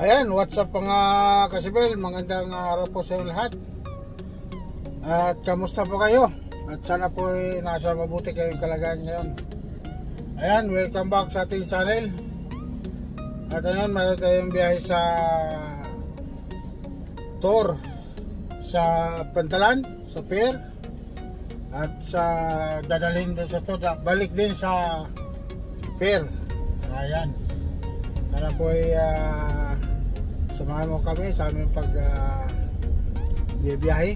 Ayan, what's up mga kasibel? Magandang araw po sa lahat. At kamusta po kayo? At sana po ay nasa mabuti kayong kalagayan ngayon. Ayan, welcome back sa ating channel. At ayan, mayroon tayong biyahe sa tour sa Pantalan, sa Pier. At sa dadalhin doon sa tour, balik din sa Pier. Ayan. Sana po ay uh, samahan mo kami sa aming pag uh, biyahe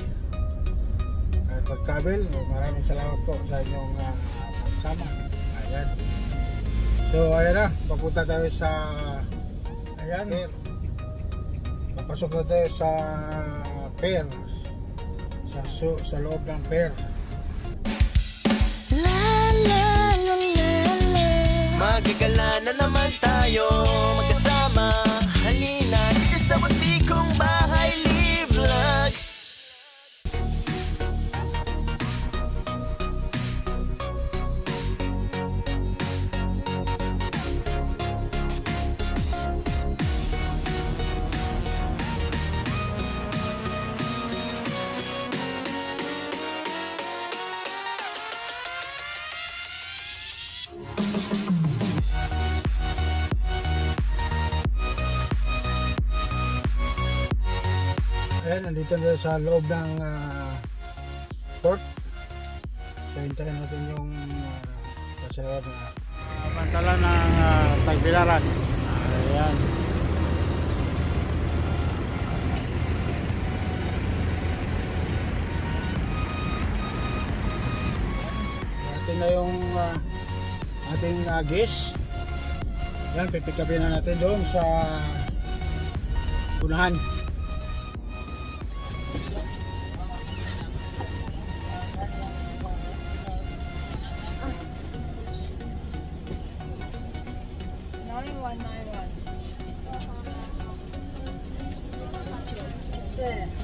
at pag-travel. Maraming salamat po sa inyong uh, pagsama. Ayan. So, ayan na. Papunta tayo sa ayan. Papasok na tayo sa fair. Sa, so, sa loob ng fair. La la la la la Magagala na naman tayo nandito na sa loob ng uh, port. So, hintayin natin yung uh, pasero na pantala ng uh, Tagbilaran. Ayan. Atin na yung uh, ating uh, gas. Ayan, pipikapin na natin doon sa unahan. Yeah.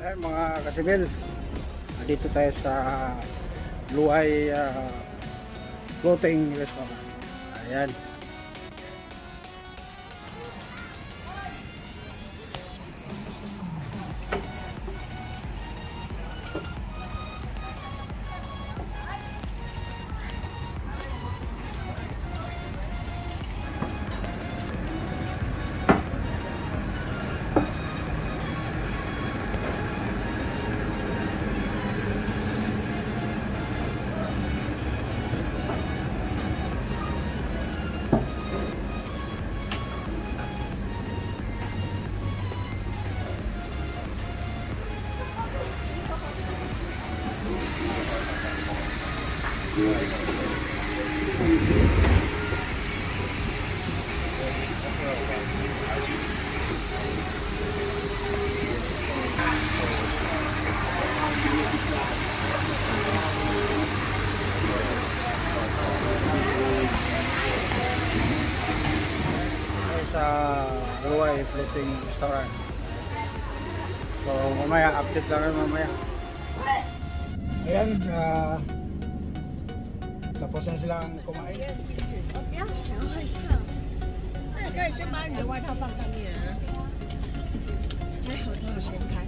Ayan mga kasibil, dito tayo sa Luay uh, Floating Restaurant. Ayan. Luay Floating Restaurant. So mamaya, update lang rin mamaya. Ayan, uh, tapos na silang kumain. 不要抢，会烫。那你可以先把你的外套放上面啊。还好都有掀开。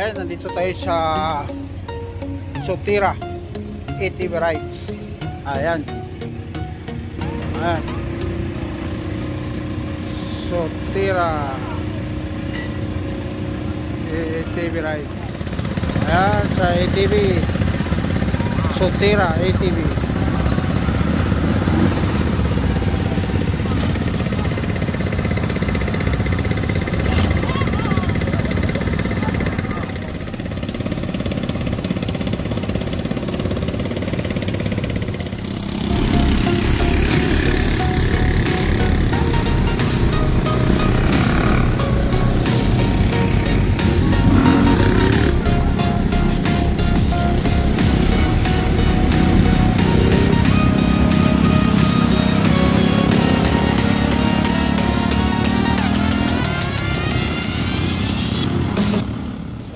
Ayan, nandito tayo sa Sotira ATV Rides. Ayan. Ayan. Sotira ATV ride. Ayan, sa ATV. Sotira ATV.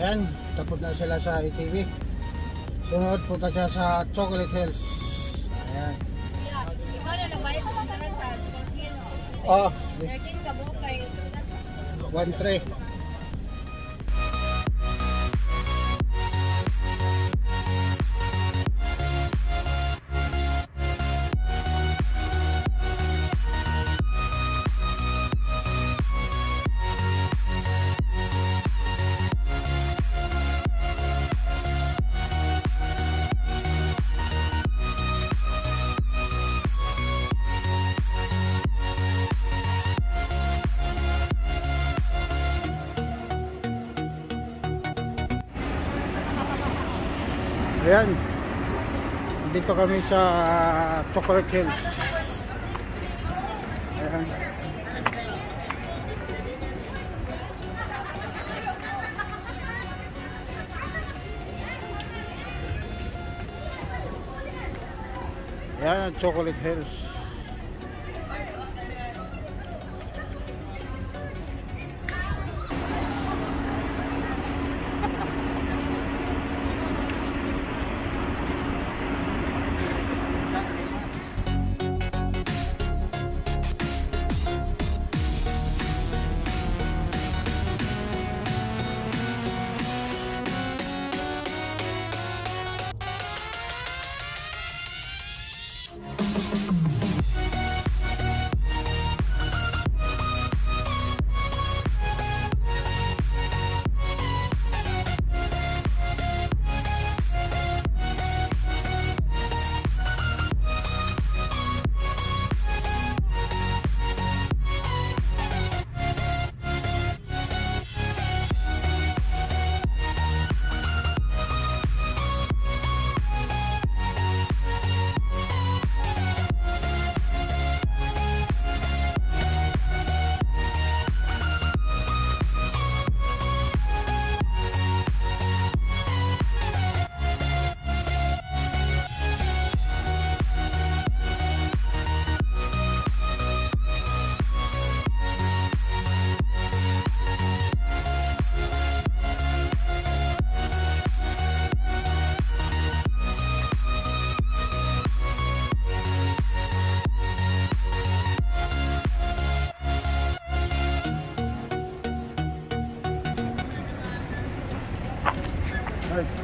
Ayan, tapos na sila sa ATV. Sunod punta siya sa Chocolate Hills. Ayan. Ikaw na nagbayad sa mga sa Spokane. Oh, 13 ka buo kay 1-3. Ayan. Dito kami sa Chocolate Hills. Ayan. Ayan, Chocolate Hills.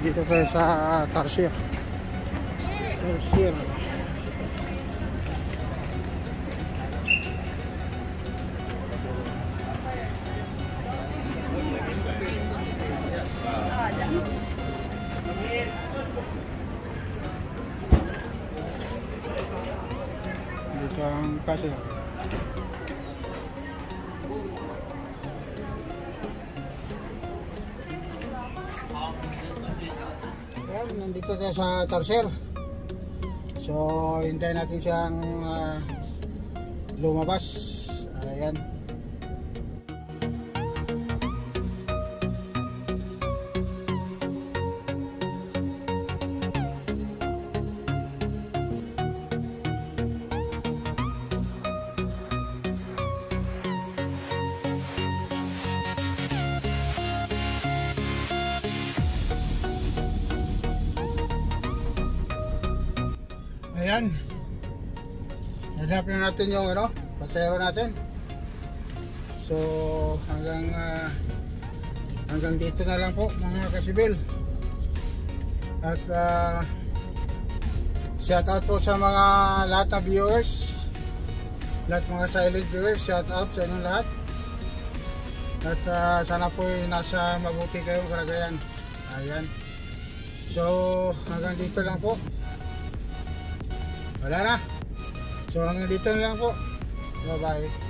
Ay, dito tayo sa Tarsier. Tarsier. Dito ang cashier. Nandito tayo sa Tarsier. So, hintayin natin siyang ah, lumabas. Ayan. Hanap na natin yung ano, pasero natin. So, hanggang ah, hanggang dito na lang po mga kasibil. At uh, shout out po sa mga lahat na viewers. Lahat mga silent viewers, shout out sa inyong lahat. At ah, sana po nasa mabuti kayong kalagayan. Ayan. So, hanggang dito lang po. Wala na. So, hanggang dito na lang po. Bye-bye.